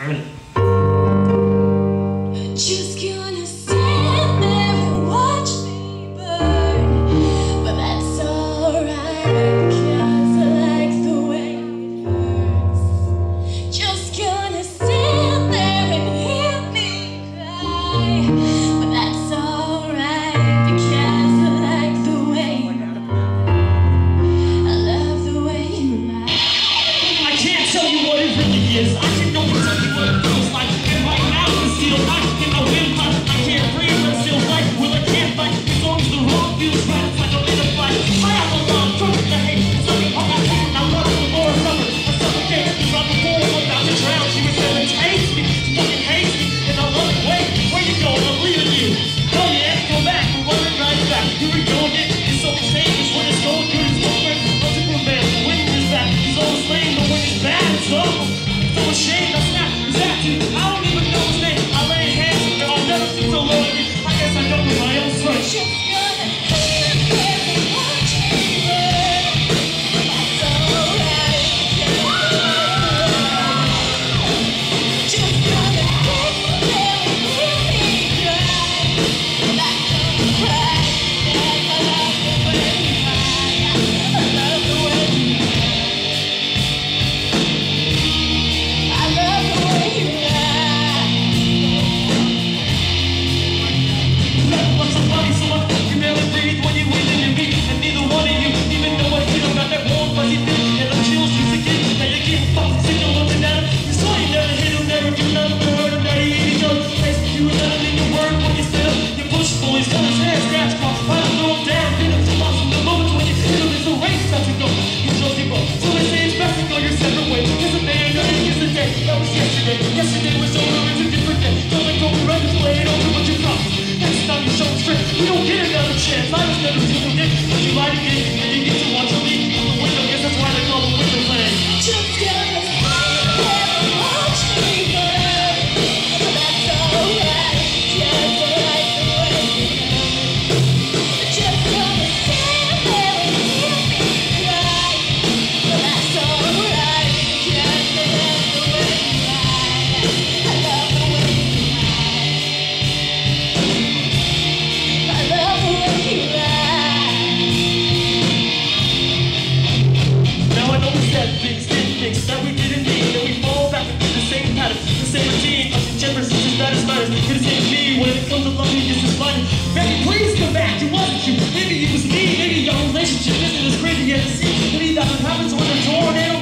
I mean, Let's go. Thank you. just hit me when it comes to loving you just funny. Baby, please come back. It wasn't you. Maybe it was me. Maybe your relationship isn't as crazy as it seems. Maybe that's what happens when a tornado